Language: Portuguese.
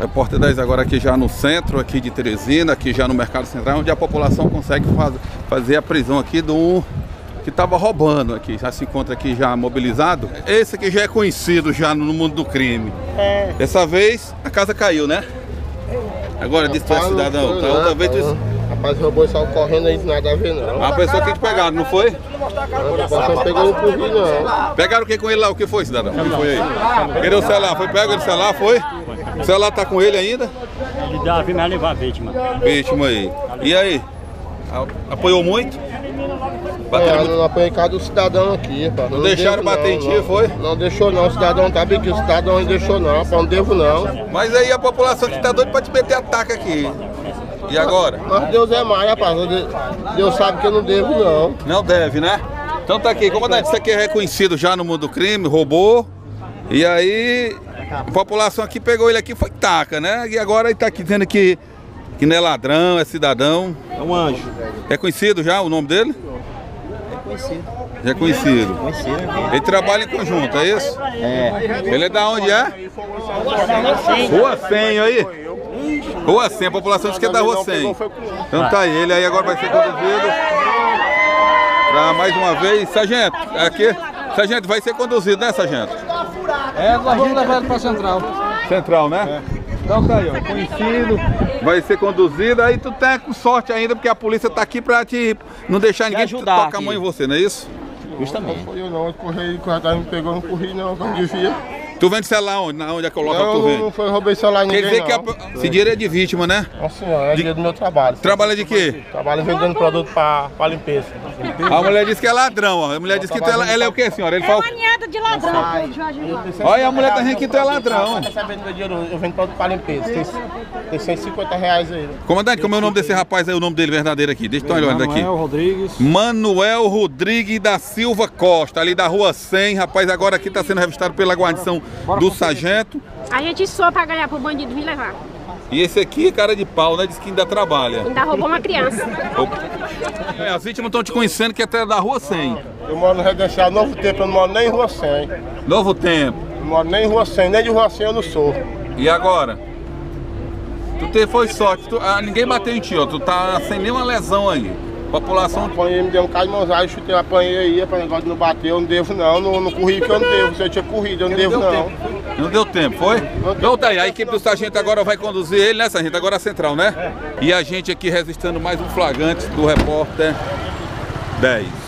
Repórter 10 agora aqui já no centro, aqui de Teresina, aqui já no Mercado Central, onde a população consegue faz, fazer a prisão aqui do que estava roubando aqui, já se encontra aqui já mobilizado. Esse aqui já é conhecido já no mundo do crime. É. Dessa vez a casa caiu, né? Agora disse tu é cidadão, tá outra vez tu... Rapaz, roubou só correndo aí, nada a ver não. A pessoa que te pegaram, não foi? Não pegou no curri não. Pegaram o que com ele lá? O que foi, cidadão? O que foi aí? Cadê o celular? Foi pego o celular, foi? O celular tá com ele ainda? Ele dá a levar a vítima. Vítima aí. E aí? Apoiou muito? Bateram é, muito... Não apoiei cada do cidadão aqui, pá. Não, não deixaram bater não, em ti, foi? Não deixou não, o cidadão tá bem que o cidadão não deixou não, pá, não devo não. Mas aí a população que tá doida pra te meter ataque aqui. E agora? Mas Deus é mais, rapaz. Deus sabe que eu não devo não. Não deve, né? Então tá aqui, comandante, isso aqui é reconhecido já no mundo do crime, roubou. E aí, a população aqui pegou ele aqui foi taca, né? E agora ele tá aqui dizendo que, que não é ladrão, é cidadão. É um anjo. É conhecido já o nome dele? Conhecido. Já é conhecido. Conhecido. Ele trabalha em conjunto, é isso? É. Ele é da onde é? Rua 100 aí. Rua 100, a população diz que é da Rua 100. Então tá aí, ele aí agora vai ser conduzido para mais uma vez. Sargento, aqui. Sargento, vai ser conduzido, né, Sargento? É, a gente levar ele para Central. Central, né? É. Então tá aí, ó, conhecido, vai ser conduzido, aí tu tá com sorte ainda, porque a polícia tá aqui pra te não deixar ninguém ajudar tocar a mão em você, não é isso? Justamente. Não foi eu não, o correio, o me pegou no correio não, quando devia. Tu vende celular onde? Na onde é que coloca não, tu vende? Não foi roubei celular ninguém, Quer dizer que a, esse dinheiro é de vítima, né? Nossa senhora, é de... dinheiro do meu trabalho. Trabalha de quê? Trabalho vendendo produto pra, pra limpeza. A mulher disse que é ladrão, ó. A mulher disse que ela, ela é o que, senhora? Ele é fala... uma nieta de ladrão. Olha, a mulher tá dizendo que tu é ladrão. Eu vendo produto pra limpeza. Tem, tem 150 reais aí. Comandante, como é o nome desse rapaz aí, o nome dele verdadeiro aqui? Deixa eu olhar aqui. Manuel Rodrigues. Manuel Rodrigues da Silva Costa, ali da rua 100. Rapaz, agora aqui tá sendo revistado pela guarnição do sargento. A gente soa pra ganhar pro bandido vir levar. E esse aqui, é cara de pau, né? Diz que ainda trabalha. Ainda roubou uma criança. É, as vítimas estão te conhecendo que é até da rua 100. Eu moro no Residencial Novo Tempo, eu não moro nem em rua 100. Novo Tempo. Não moro nem em rua 100, nem de rua 100 eu não sou. E agora? Tu te, foi sorte, tu, ah, ninguém bateu em ti, ó. Tu tá sem nenhuma lesão aí. População. Apanhei, me deu um mãozada, chutei, apanhei aí, para negócio de não bater, eu não devo não, não, não corri que eu não devo. Se eu tinha corrido, eu não devo não. Tempo. Não deu tempo, foi? Então tá aí, a equipe do sargento agora vai conduzir ele, né, sargento? Agora a central, né? E a gente aqui registrando mais um flagrante do repórter 10.